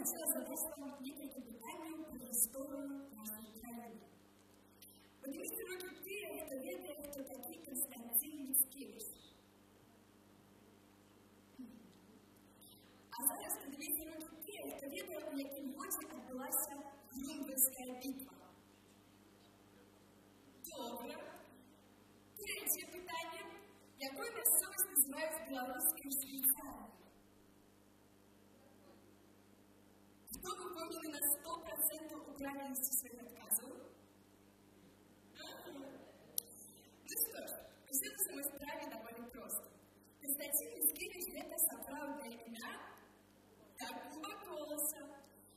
Bible says that this one needed to be valued and restored as eternity. But you should repeat 100% украинцы своих отказов? Ну что ж, все на самой справе довольно просто. Константин Мискевич – это соправное имя такого голоса.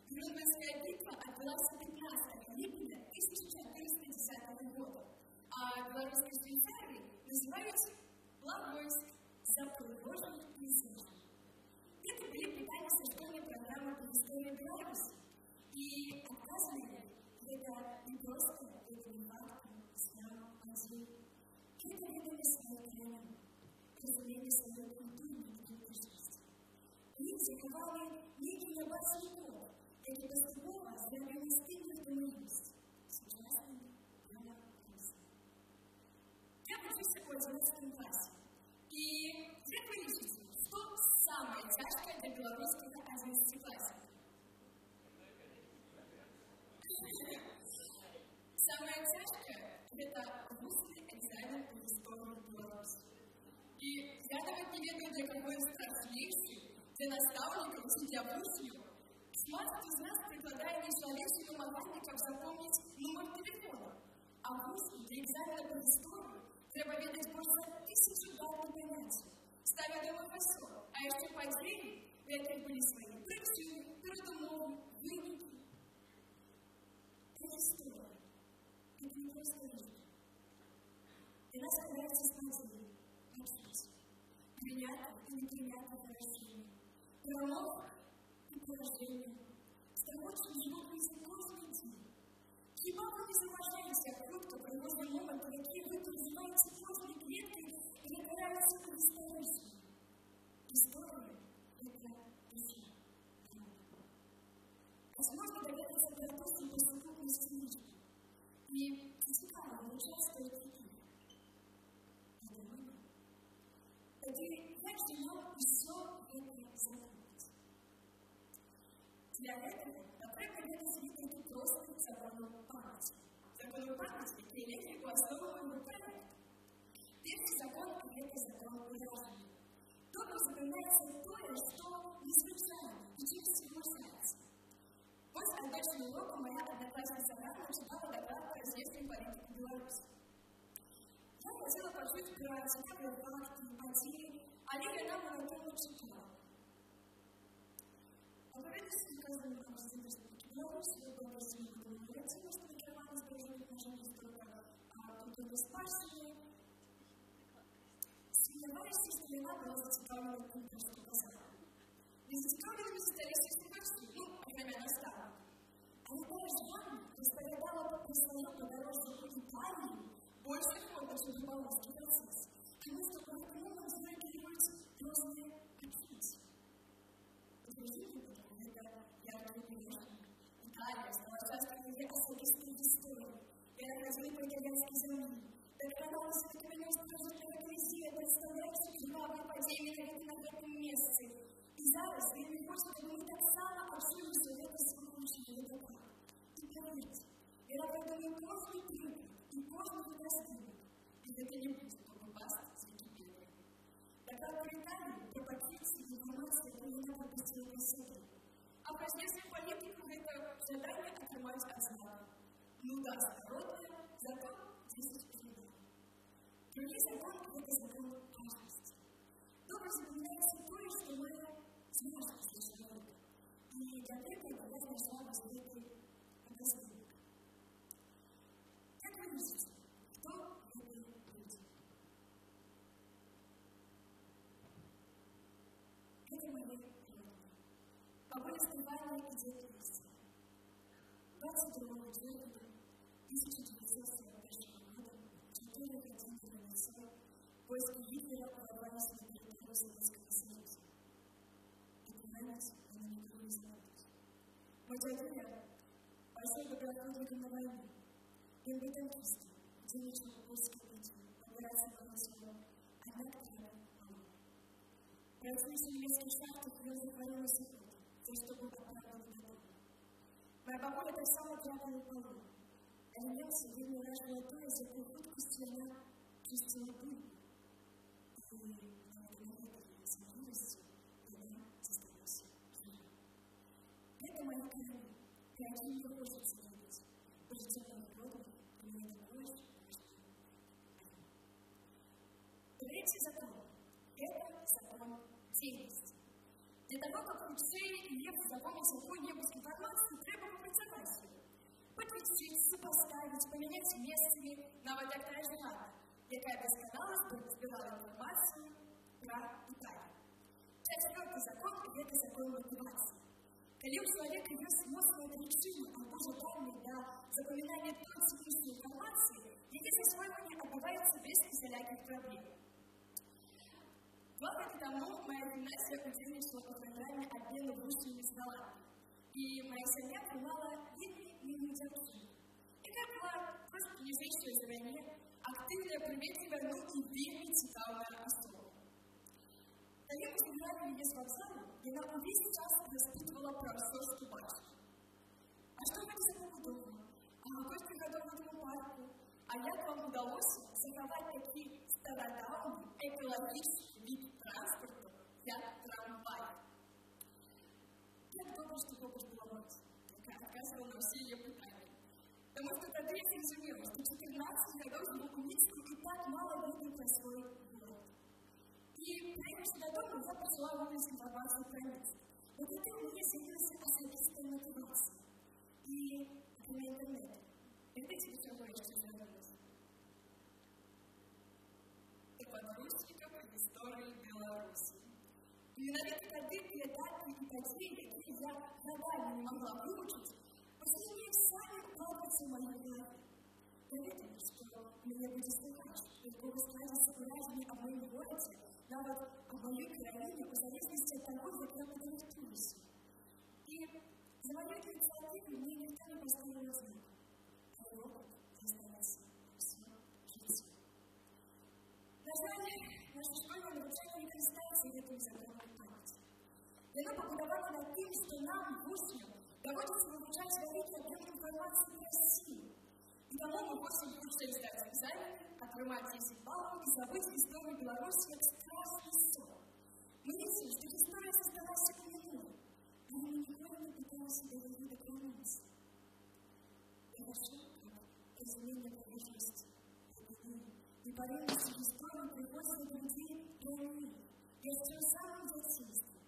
Грюнбергская битва отбылась 15 липня 1410 года, а белорусской Швейцарии называют Лавойск за приложенных пейзажей. Это были питания со школьной программы по истории Беларуси. И это не просто, факт, ислам, азы. Это ведали свою страну, разумели свою культуру и идентичность. И заковали некий необычный код, который постепенно сделали стильных коммунист. Сейчас прямо Я учусь в 11 классе. И как вы ищете, что самое тяжкое для белорусского не ведаю, для кого він страшнейший, для наставников, судья вышью. Смазать из нас прикладая нечеловеческих мобильников запомнить номер телефона. А русский для экзамена по истории треба ведать больше тысячи дат на понятия. Ставя дома фасо, а еще по в этом были свои причины, передумовы, выники. Пролог и поражение. С того, что живут вместе каждый день. Хіба ви не заважаєтеся крутко при кожному моменту, який ви проживаєте кожною клеткою і викрадаєте у історичні? закону пам'яті. Закону пам'яті є легкою основою проєкту. Перший закон – это закон ураження. Только запоминается то, что незвычайно и через всего знаете. После отдачного урока моя одноклассница Ганна читала доклад по известной политике Беларуси. Я хотела почуть про цікавые факты, идеи, а Лиля нам монотонно читала. Повернувшись указанным нам Республики Беларусь, вы культурной спадщиной. Сомневаюсь, что Лена была зацикавлена в том, что сказала. Незацикавленными остались все почти, ну, кроме наставника. А Наталья Жанна расповедала по дороге в Италии больше фото, чем Белорусский процесс. Потому что по этому нам зарегулируются разные Что экономическая прожитая кризия представляет кровавое падение на этом месте. І зараз він не хоче, щоб ми так само обсудили это случае, это так. И поверьте, я приклад и каждый 1941 года четыре континента лицо войска Гитлера прорвались на территорию Советского Союза. Это нравится, но никого не знает. Мой дядя пошел доброходником на войну. И был танкистом, где нечего польской битвы, опираться было всего, однако требовал помог. Противник немецких шахтах вел захваленный секунд, за что был отправлен на дом. Моя бабуля так само тряпала полу. А немцы, видно, раживая то, из-за какой хуткости она чистила пыль. И на этом ветре смирилась, и она заставился жить. Это моя корона. Какие мне хочется видеть. Позитивным родом у меня такое же рождение. Третий закон – это закон деятельности. Для того, как учитель и лев запомнить закон Сопоставить, поменять местами, та жена, якая досконало збирала информацию про Италию. Четвертый закон – это закон мотивации. Когда у человека есть мозговая причина, або желание для запоминания той цепочки информации, ее засвоивание отбывается без всяких проблем. Два года тому моя гимназия учительничала по программе обмена высшими столами. И моя семья принимала длинные девушки. Была просто язычное звание, активная, приветливая, ну и вельми цікавая особа. Когда мы забирали ее с вокзала, она весь час распитывала про все, что бачила. А что вы за дома? А какой ты годов в этому парку? А як вам удалось заховать такие стародавний экологический вид транспорта, як трамвай? Як добре, що Бог була мать, яка отказывала на все ее Потому что тогда я зрозумела, что 14 годов живу в Минске и так мало видно про свой город. И приехав додому, я пошла выяснить информацию про место. Вот это у меня появилась особистая мотивация. И на интернете. Видите, до чего я еще вернулась? И подручников истории Беларуси. Именно такие передачи и події, які я глобально не могла выучить, почали сами укладываться в мою голову. Я видела, что меня будет слыхать, и в голос складывается выражение о моем городе, нават о моей краине, в зависимости от того, как я подготовлюсь. И за мою инициативу мне никто не поставил знак. А урок заставился все жить. На жаль, наше школьное навчання не користається этим законом памяти. Воно побудовано над тим, що нам, учням, доводиться вивчати великий об'єм інформації про Росію. И тому мы можем лучше сдать экзамен, отримать 10 баллов и забыть историю Беларуси как страшный сон. Мы видим, что история создалась как минула, но мы никогда не пытаемся до нее дотронуться. Хорошо, как изменение поверхности, и поверхности истории приходят от людей прямых, я все самым детстве.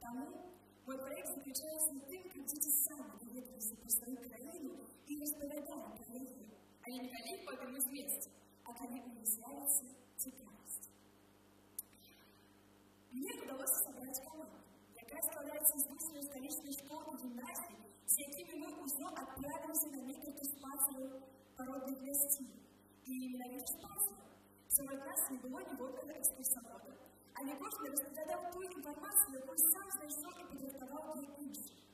Тому мой проект заключается в том, как дети сами доверились про свою и расповедали про нее, а не ходить по этому вместе, а когда выясняется цепляность. Мне удалось собрать команду, якая складывается из высшей столичной школы гимназии, с якими мы уже отправимся на некую экспансию породных гостей. И именно в экспансию сорок раз не было ниводного экскурсовода, а Егорский распределял ту информацию, якую сам знайшов и подготовил для інших.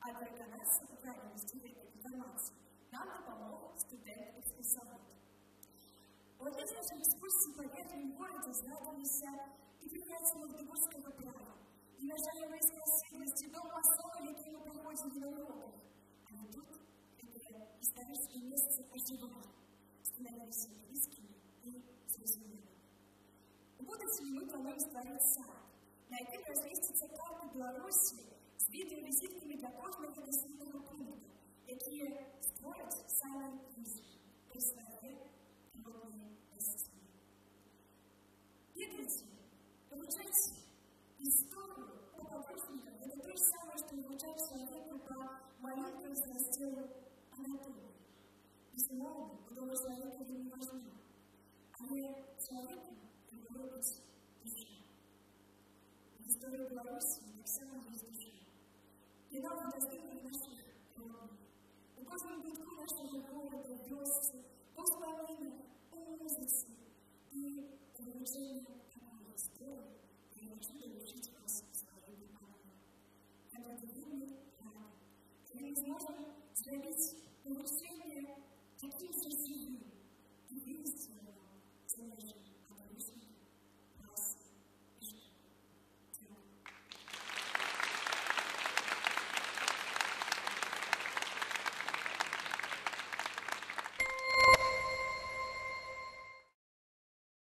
А для нас правильности этой информации нам допомог студент-экскурсовод. Вот эти наши экскурсии по верхнему городу згадувалися і підняться Магдебурзького права, і, на жаль, єврейська сильності до масону, які ми проходили на уроках. А тут это исторические месяцы оживали, становились близкими и зрозумелыми. У будущем мы плануем створить сайт, на який розміститься карта Білорусі з відеовізитками для кожного населеного пункту, які створять саме візу По маленькому разделу анатомии. Безумовно, другого человека это не важно. А мы человеку его быть душа. В истории Беларуси так само есть душа. И нам доступны наших родных. У каждого битку нашего города, вёсцы, по вспоминам, по музыке и получение wurde, selbst, wurde